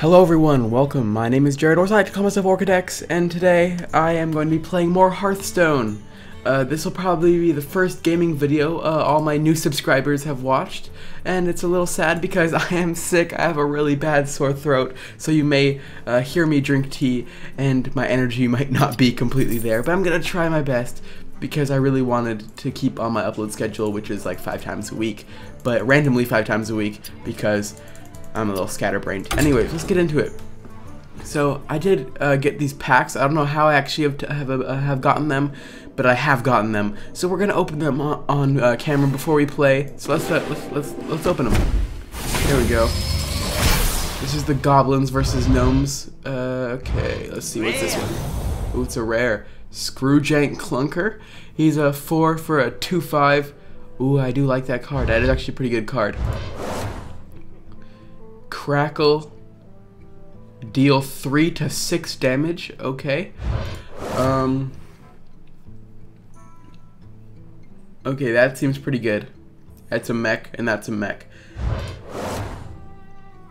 Hello everyone, welcome. My name is Jared, or I like to call myself Orcadex, and today I am going to be playing more Hearthstone. Uh, this will probably be the first gaming video uh, all my new subscribers have watched, and it's a little sad because I am sick, I have a really bad sore throat, so you may uh, hear me drink tea, and my energy might not be completely there, but I'm gonna try my best because I really wanted to keep on my upload schedule, which is like five times a week, but randomly five times a week because I'm a little scatterbrained. Anyways, let's get into it. So I did uh, get these packs. I don't know how I actually have have, uh, have gotten them, but I have gotten them. So we're gonna open them on, on uh, camera before we play. So let's, uh, let's let's let's open them. Here we go. This is the goblins versus gnomes. Uh, okay, let's see what's this one. Ooh, it's a rare. Screwjank Clunker. He's a four for a two five. Ooh, I do like that card. That is actually a pretty good card. Crackle. Deal 3 to 6 damage. Okay. Um. Okay, that seems pretty good. That's a mech, and that's a mech.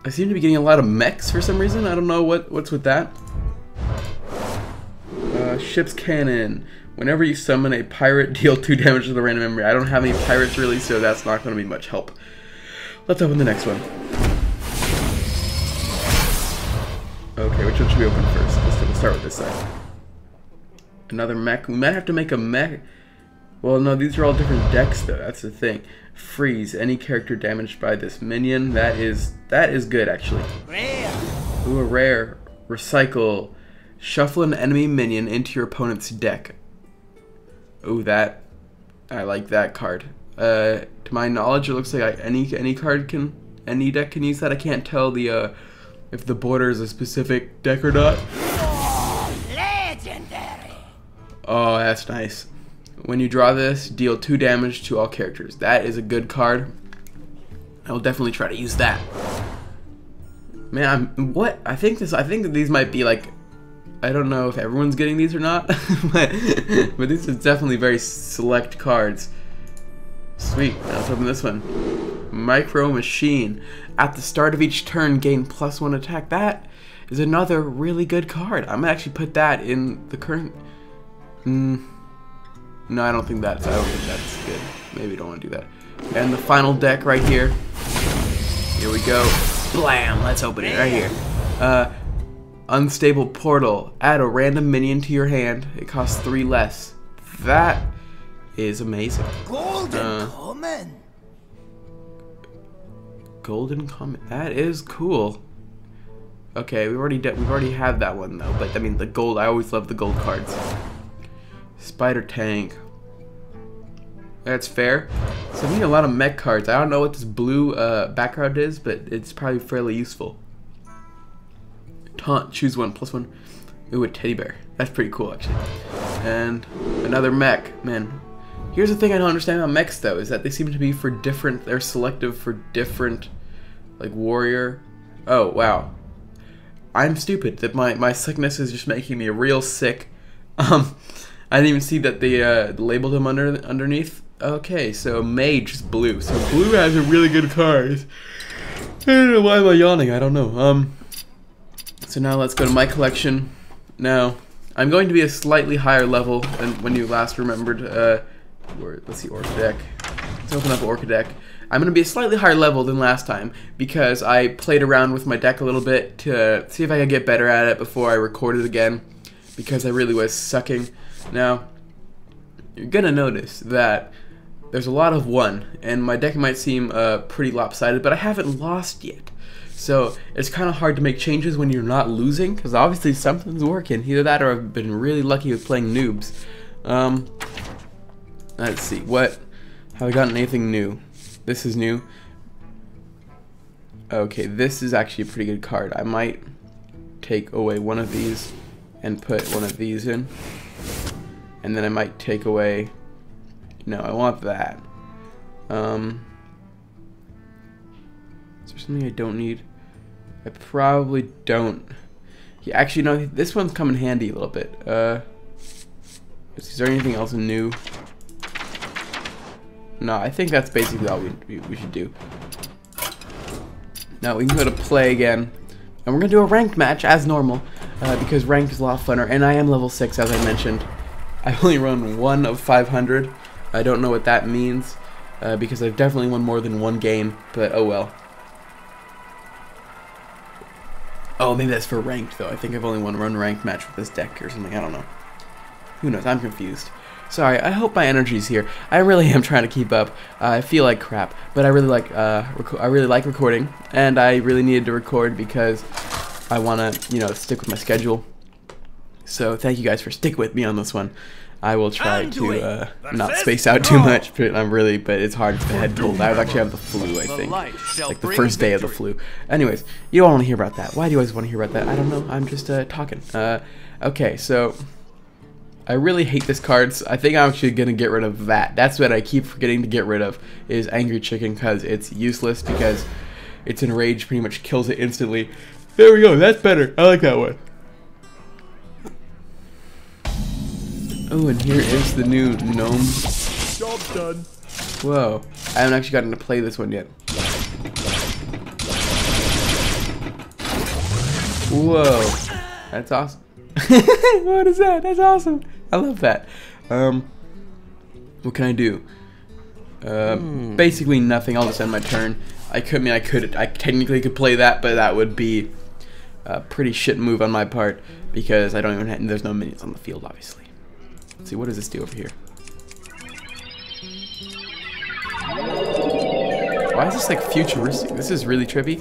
I seem to be getting a lot of mechs for some reason. I don't know what what's with that. Uh, ship's cannon. Whenever you summon a pirate, deal 2 damage to the random memory. I don't have any pirates really, so that's not going to be much help. Let's open the next one. Which one should we open first? Let's, start with this side. Another mech. We might have to make a mech. Well, no, these are all different decks, though. That's the thing. Freeze. Any character damaged by this minion. That is that is good, actually. Rare. Ooh, a rare. Recycle. Shuffle an enemy minion into your opponent's deck. Ooh, that. I like that card. Uh, to my knowledge, it looks like I, any any card can, any deck can use that. I can't tell the uh, if the border is a specific deck or not. legendary. Oh, that's nice. When you draw this, deal 2 damage to all characters. That is a good card. I will definitely try to use that. Man, I'm, what? I think this. I think that these might be like. I don't know if everyone's getting these or not, but but these are definitely very select cards. Sweet. Now let's open this one. Micro Machine. At the start of each turn, gain plus one attack. That is another really good card. I'm gonna actually put that in the current. Mm, no, I don't think that's. I don't think that's good. Maybe don't want to do that. And the final deck right here. Here we go. Blam! Let's open it right here. Uh, unstable portal. Add a random minion to your hand. It costs three less. That is amazing. Golden uh, common. Golden comet. That is cool. Okay, we already we've already had that one though. But I mean, the gold. I always love the gold cards. Spider tank. That's fair. So we need a lot of mech cards. I don't know what this blue uh, background is, but it's probably fairly useful. Taunt. Choose one. Plus one. Ooh, a teddy bear. That's pretty cool actually. And another mech. Man, Here's the thing I don't understand about mechs though, is that they seem to be for different, they're selective for different, like warrior. Oh, wow. I'm stupid, that my, my sickness is just making me real sick. Um, I didn't even see that they uh, labeled him under underneath. Okay, so mage is blue. So blue has a really good card. I don't know why am I yawning, I don't know. Um, so now let's go to my collection. Now, I'm going to be a slightly higher level than when you last remembered. Uh, let's see, Orchid Let's open up Orchid Deck. I'm going to be a slightly higher level than last time because I played around with my deck a little bit to see if I could get better at it before I recorded again because I really was sucking. Now, you're going to notice that there's a lot of one, and my deck might seem uh, pretty lopsided, but I haven't lost yet. So it's kind of hard to make changes when you're not losing, because obviously something's working. Either that or I've been really lucky with playing noobs. Um, Let's see. What? Have I gotten anything new? This is new. Okay, this is actually a pretty good card. I might take away one of these and put one of these in. And then I might take away... No, I want that. Um, is there something I don't need? I probably don't. Yeah, actually, no, this one's come in handy a little bit. Uh, is there anything else new? No, I think that's basically all we, we, should do. Now we can go to play again. And we're going to do a ranked match as normal, uh, because ranked is a lot funner, and I am level 6 as I mentioned. I've only run one of 500. I don't know what that means, uh, because I've definitely won more than one game, but oh well. Oh, maybe that's for ranked, though. I think I've only won one ranked match with this deck or something. I don't know. Who knows? I'm confused. Sorry, I hope my energy's here. I really am trying to keep up. Uh, I feel like crap, but I really like uh, I really like recording, and I really needed to record because I want to, you know, stick with my schedule. So thank you guys for sticking with me on this one. I will try to uh, not space out too much, but I'm really, but it's hard. The head cold. I actually have the flu, I think, like the first day of the flu. Anyways, you don't want to hear about that. Why do you always want to hear about that? I don't know. I'm just uh, talking. Uh, okay, so I really hate this card. So I think I'm actually gonna get rid of that. That's what I keep forgetting to get rid of is Angry Chicken because it's useless because it's enraged, pretty much kills it instantly. There we go. That's better. I like that one. Oh, and here is the new gnome. Job done. Whoa. I haven't actually gotten to play this one yet. Whoa. That's awesome. what is that? That's awesome. I love that. Um, what can I do? Uh, hmm. Basically nothing. I'll just end my turn. I could I mean I could I technically could play that, but that would be a pretty shit move on my part because I don't even have, there's no minions on the field, obviously. Let's see, what does this do over here? Why is this like futuristic? This is really trippy.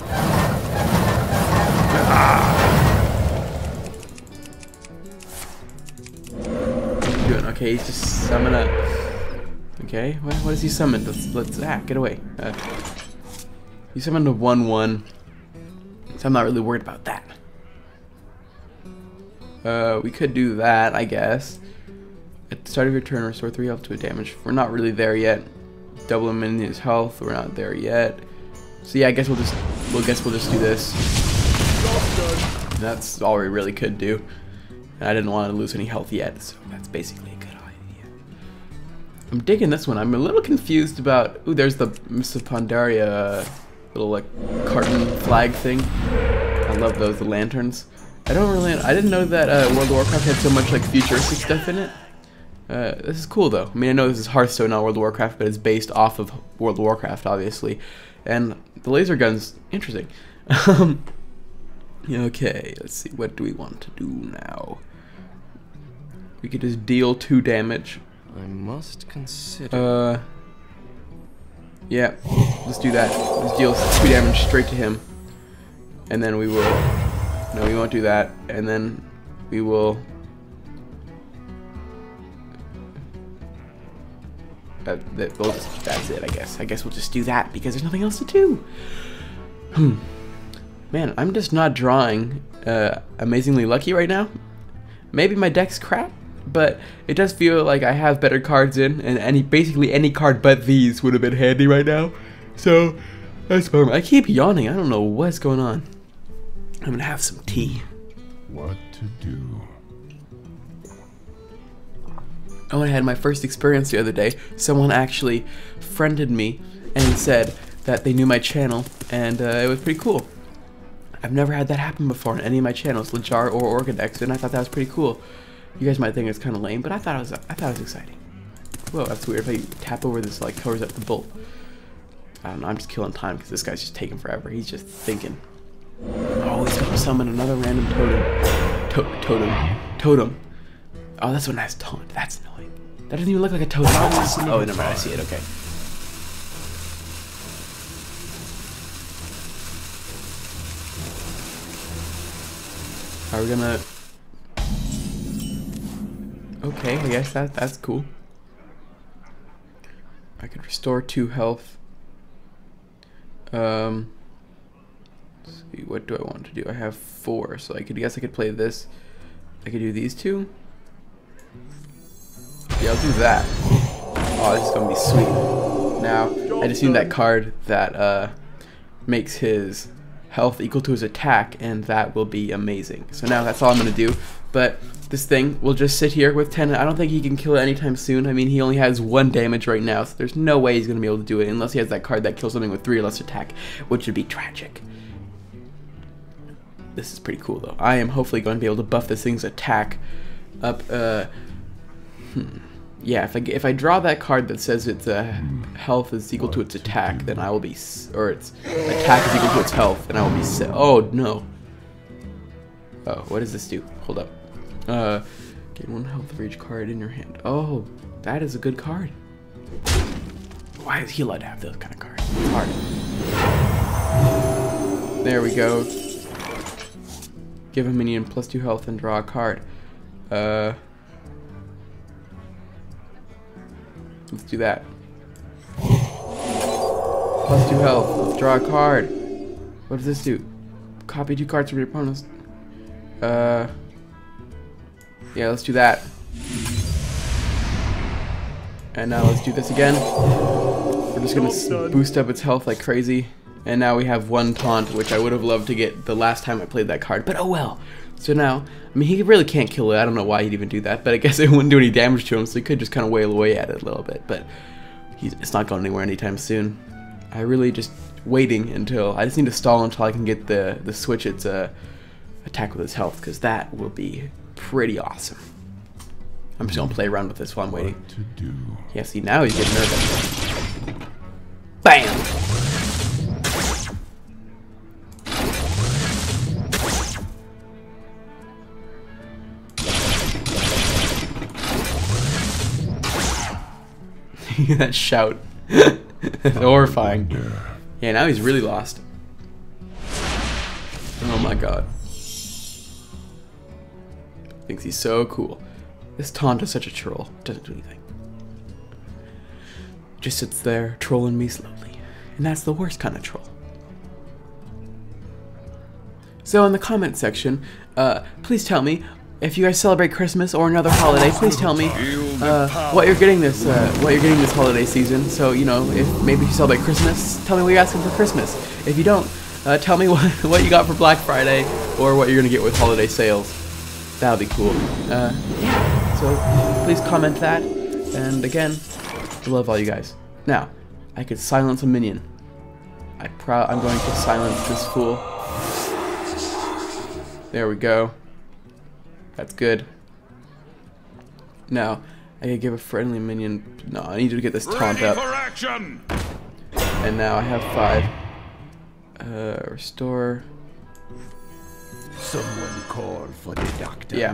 Doing okay, he's just summon a. Okay, what, what does he summon? Let's let's ah get away. Uh, he summoned a one-one, so I'm not really worried about that. Uh, we could do that, I guess. At the start of your turn, restore 3 health to a damage. We're not really there yet. Double him in his health. We're not there yet. So yeah, I guess we'll just, we'll guess we'll just do this. That's all we really could do. And I didn't want to lose any health yet, so that's basically. I'm digging this one. I'm a little confused about. Ooh, there's the of Pandaria little like carton flag thing. I love those, the lanterns. I don't really. I didn't know that uh, World of Warcraft had so much like futuristic stuff in it. Uh, this is cool though. I mean, I know this is Hearthstone, not World of Warcraft, but it's based off of World of Warcraft, obviously. And the laser gun's interesting. Um, okay, let's see. What do we want to do now? We could just deal two damage. I must consider. Uh. Yeah, let's do that. Let's deal two damage straight to him, and then we will. No, we won't do that, and then we will that, that we'll just, that's it, I guess. I guess we'll just do that because there's nothing else to do. Hmm. Man, I'm just not drawing uh, amazingly lucky right now. Maybe my deck's crap, but it does feel like I have better cards in, and any basically any card but these would have been handy right now. So, that's bummer. I keep yawning. I don't know what's going on. I'm gonna have some tea. What to do? Oh, I had my first experience the other day. Someone actually friended me and said that they knew my channel, and uh, it was pretty cool. I've never had that happen before on any of my channels, Lajar or Orcadex, and I thought that was pretty cool. You guys might think it's kind of lame, but I thought it was I thought it was exciting. Whoa, that's weird. If I tap over this, like covers up the bolt. I don't know. I'm just killing time because this guy's just taking forever. He's just thinking. Oh, he's gonna summon another random totem. To totem. Totem. Oh, that's one has taunt. That's annoying. That doesn't even look like a totem. Oh, oh never mind. I see it. Okay. Are we gonna? Okay, I guess that that's cool. I can restore two health. Um. see, what do I want to do? I have four, so I could guess I could play this. I could do these two. Yeah, I'll do that. Oh, this is gonna be sweet. Now, I just need that card that uh, makes his health equal to his attack, and that will be amazing. So now that's all I'm gonna do. But this thing will just sit here with 10. I don't think he can kill it anytime soon. I mean, he only has one damage right now, so there's no way he's gonna be able to do it unless he has that card that kills something with three or less attack, which would be tragic. this is pretty cool though. I am hopefully going to be able to buff this thing's attack up. Uh, hmm. Yeah, if I if I draw that card that says its uh, health is equal to its attack, then I will be s- or its attack is equal to its health, then I will be set. Oh no. Oh, what does this do? Hold up. Uh, gain one health for each card in your hand. Oh, that is a good card. Why is he allowed to have those kind of cards? It's hard. There we go. Give a minion plus two health and draw a card. Uh, let's do that. Plus two health. Let's draw a card. What does this do? Copy two cards from your opponent's. Uh, yeah, let's do that. And now let's do this again. We're just gonna boost up its health like crazy. And now we have one taunt, which I would have loved to get the last time I played that card, but oh well. So now, I mean, he really can't kill it. I don't know why he'd even do that, but I guess it wouldn't do any damage to him, so he could just kind of wail away at it a little bit. But he's, it's not going anywhere anytime soon. I really just waiting until I just need to stall until I can get the the switch its uh, attack with its health, because that will be pretty awesome. I'm just gonna play around with this while I'm waiting. What to do? Yeah, see now he's getting nervous. that shout. It's horrifying. Yeah, now he's really lost. Oh my god. Thinks he's so cool. This taunt is such a troll. Doesn't do anything. Just sits there, trolling me slowly. And that's the worst kind of troll. So in the comment section, uh, please tell me if you guys celebrate Christmas or another holiday. Please tell me uh, what you're getting this uh, what you're getting this holiday season. So you know, if maybe you celebrate Christmas, tell me what you're asking for Christmas. If you don't, uh, tell me what what you got for Black Friday or what you're gonna get with holiday sales. That would be cool. Uh. So please comment that. And again, I love all you guys. Now, I could silence a minion. I pro- I'm going to silence this fool. There we go. That's good. Now, I could give a friendly minion. No, I need to get this taunt up. action! And now I have five. Uh, restore. Someone call for the doctor. Yeah.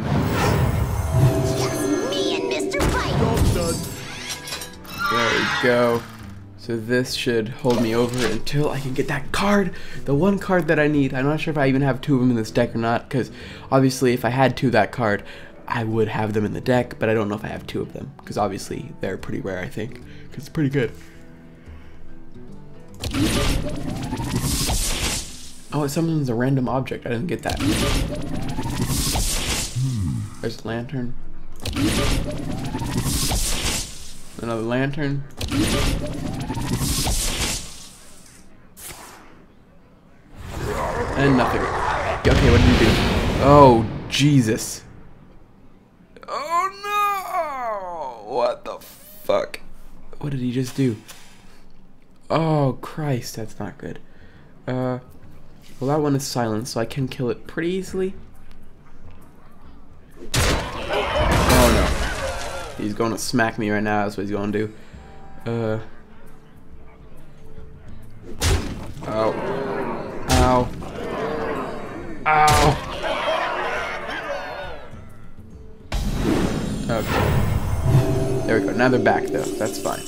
Me and Mr. Bite. There we go. So this should hold me over until I can get that card, the one card that I need. I'm not sure if I even have two of them in this deck or not, because obviously if I had two of that card, I would have them in the deck, but I don't know if I have two of them, because obviously they're pretty rare, I think, because it's pretty good. Oh, it summons a random object. I didn't get that. There's a lantern. Another lantern. And nothing. Okay, what did he do? Oh, Jesus. Oh no! What the fuck? What did he just do? Oh Christ, that's not good. Uh, well that one is silent, so I can kill it pretty easily. He's gonna smack me right now, that's what he's gonna do. Uh. Ow. Ow. Ow. Okay. There we go. Now they're back though. That's fine.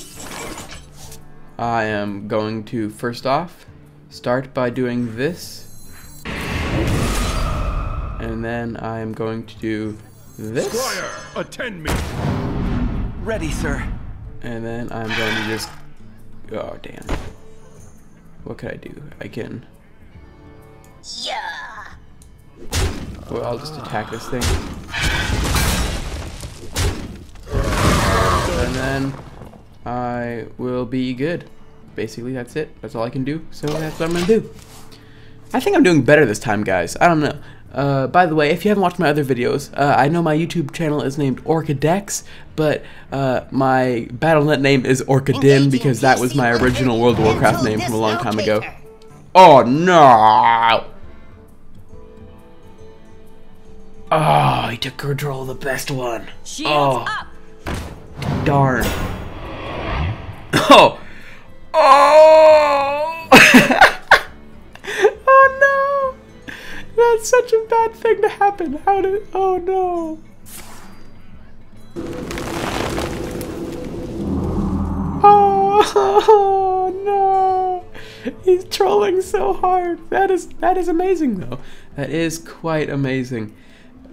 I am going to first off start by doing this. And then I am going to do this. Squire, attend me. Ready, sir. And then I'm going to just. Oh, damn. What could I do? I can. Yeah. Well, I'll just attack this thing. And then I will be good. Basically, that's it. That's all I can do. So that's what I'm gonna do. I think I'm doing better this time, guys. I don't know. Uh, by the way, if you haven't watched my other videos, uh, I know my YouTube channel is named Orcadex, but uh, my Battle.net name is Orchidin because that was my original World of Warcraft name from a long time ago. Oh no! Oh, he took control of the best one. Oh. up. Darn. Oh. oh That's such a bad thing to happen. How did? Oh no. Oh, oh no. He's trolling so hard. That is that is amazing though. That is quite amazing.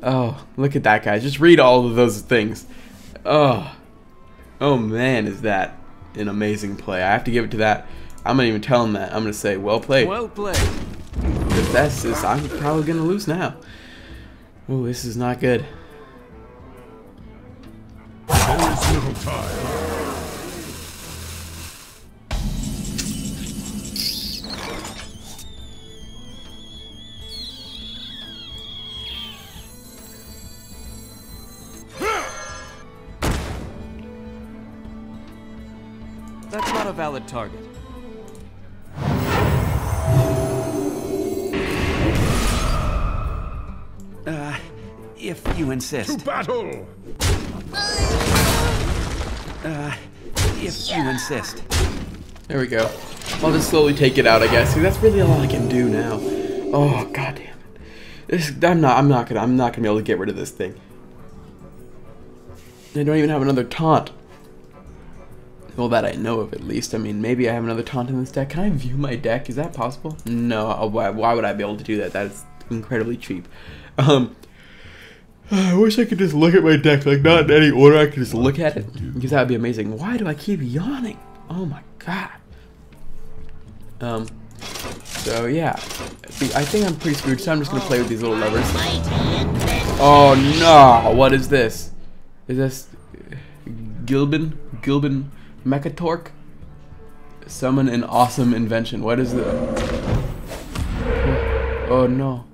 Oh, look at that guy. Just read all of those things. Oh. Oh man, is that an amazing play. I have to give it to that. I'm not even tell him that. I'm gonna say well played. Well played. If that's this, I'm probably gonna lose now. Oh, this is not good. There is little time. That's not a valid target. Uh, if you insist. To insist. battle! Uh, if you insist. There we go. I'll just slowly take it out, I guess. that's really all I can do now. Oh god damn it. This, I'm not. I'm not gonna. I'm not gonna be able to get rid of this thing. I don't even have another taunt. Well, that I know of at least. I mean, maybe I have another taunt in this deck. Can I view my deck? Is that possible? No. uh, Why, why would I be able to do that? That's incredibly cheap. Um. I wish I could just look at my deck, like not in any order. I could just look at it because that would be amazing. Why do I keep yawning? Oh my god. Um. So yeah, I think I'm pretty screwed. So I'm just gonna play with these little levers. Oh no! What is this? Is this Gelbin? Gelbin Mekkatorque? Summon an awesome invention. What is it? Oh no.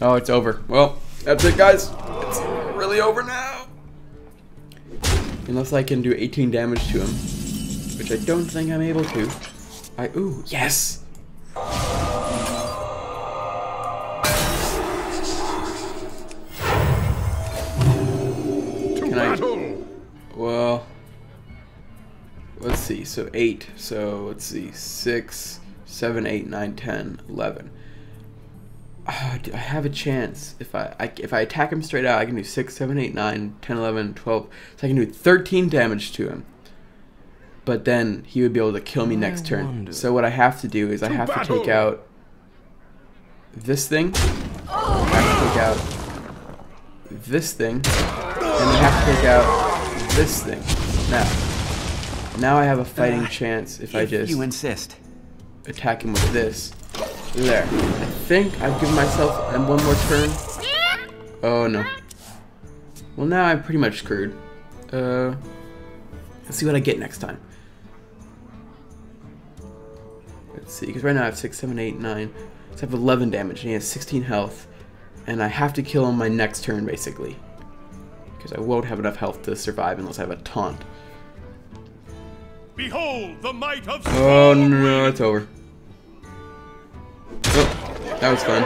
Oh, it's over. Well, that's it, guys. It's really over now. Unless I can do 18 damage to him, which I don't think I'm able to. I, ooh, yes! Can I, well, let's see, so 8, so let's see, Six, seven, eight, nine, ten, eleven. 10, 11. Ah, I have a chance. If I, I, if I attack him straight out, I can do 6, 7, 8, 9, 10, 11, 12. So I can do 13 damage to him. But then he would be able to kill me next turn. So what I have to do is to I have battle. to take out this thing. I have to take out this thing. And I have to take out this thing. Now. Now I have a fighting uh, chance if, if I just you insist. attack him with this. There. I think I've given myself one more turn. Oh no. Well, now I'm pretty much screwed. Uh, let's see what I get next time. Let's see, because right now I have 6, 7, 8, 9. So I have 11 damage, and he has 16 health. And I have to kill him my next turn, basically. Because I won't have enough health to survive unless I have a taunt. Behold the might of Oh no, it's over. That was fun.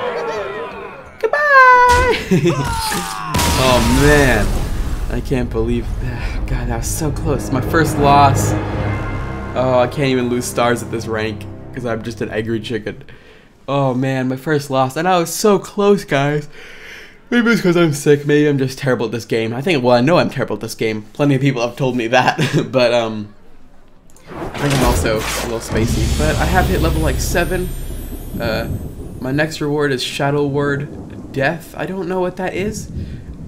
Goodbye! oh man, I can't believe that. God, that was so close. My first loss. Oh, I can't even lose stars at this rank because I'm just an angry chicken. Oh man, my first loss, and I was so close, guys. Maybe it's because I'm sick. Maybe I'm just terrible at this game. I think, well, I know I'm terrible at this game. Plenty of people have told me that, but um. I think I'm also a little spacey, but I have hit level like 7. Uh, my next reward is Shadow Word Death. I don't know what that is.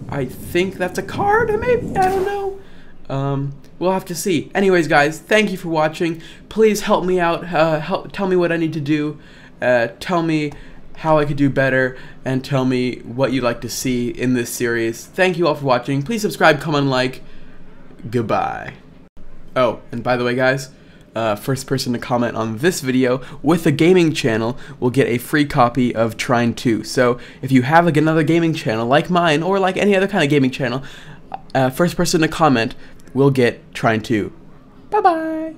I think that's a card, maybe? I don't know. Um, we'll have to see. Anyways, guys, thank you for watching. Please help me out. Uh, help, tell me what I need to do. Uh, tell me how I could do better, and tell me what you'd like to see in this series. Thank you all for watching. Please subscribe, comment, like. Goodbye. Oh, and by the way, guys, uh, first person to comment on this video with a gaming channel will get a free copy of Trine 2. So if you have like, another gaming channel like mine or like any other kind of gaming channel, uh, first person to comment will get Trine 2. Bye bye.